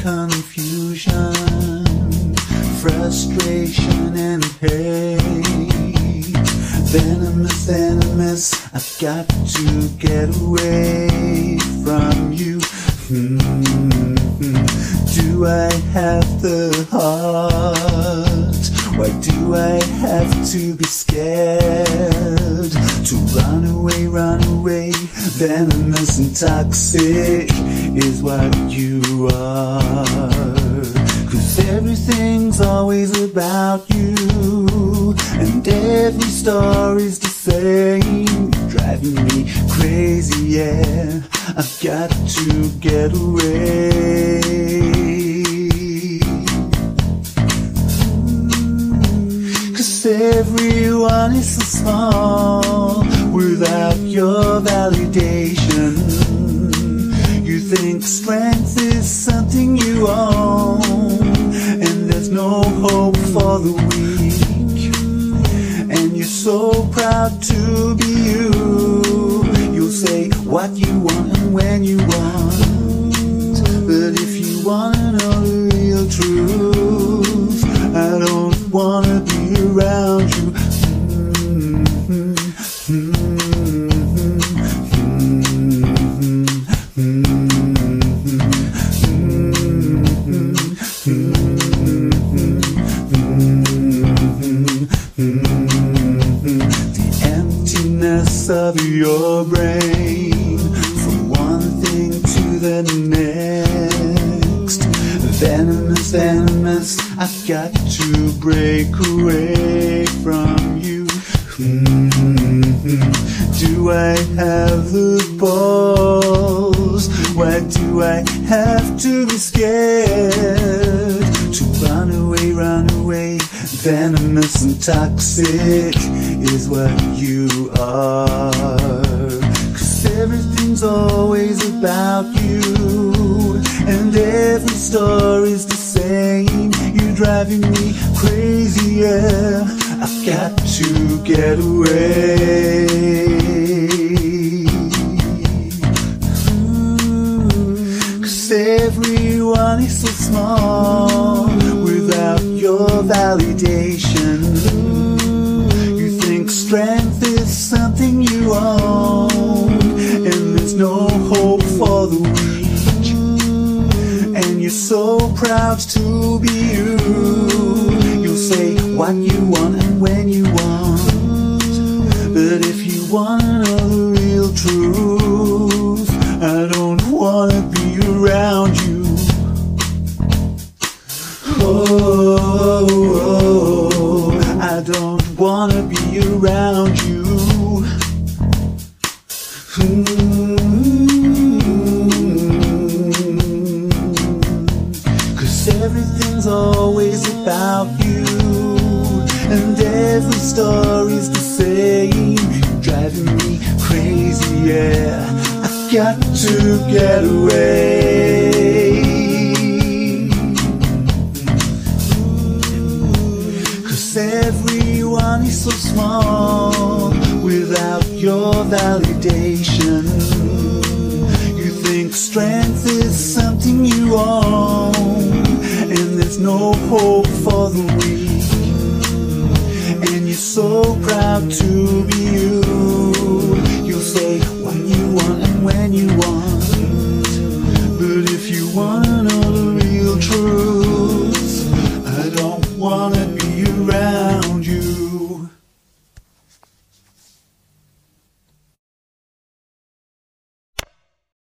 Confusion, frustration, and hate. Venomous, venomous, I've got to get away from you. Hmm. Do I have the heart? Why do I have to be scared? To run away, run away, venomous and toxic is what you are. Cause everything's always about you, and every story's the same. Driving me crazy, yeah. I've got to get away. Cause everyone is so small without your validation. You think strength is something you own, and there's no hope for the weak. And you're so proud to be you. You'll say what you want and when you want. But if you wanna The emptiness of your brain from one thing to the next. Venomous, venomous, I've got to break away from you. Hmm. Do I have the balls? Toxic is what you are. Cause everything's always about you, and every story's the same. You're driving me crazy, yeah. I've got to get away. So proud to be you. You'll say what you want and when you want. But if you know the real truth, I don't wanna be around you. Oh, oh, oh, I don't wanna be around you. Every story's the same. Driving me crazy, yeah. I've got to get away. Cause everyone is so small without your validation. You think strength is something you own, and there's no hope for the weak. And you're so proud to be you. You'll say what you want and when you want.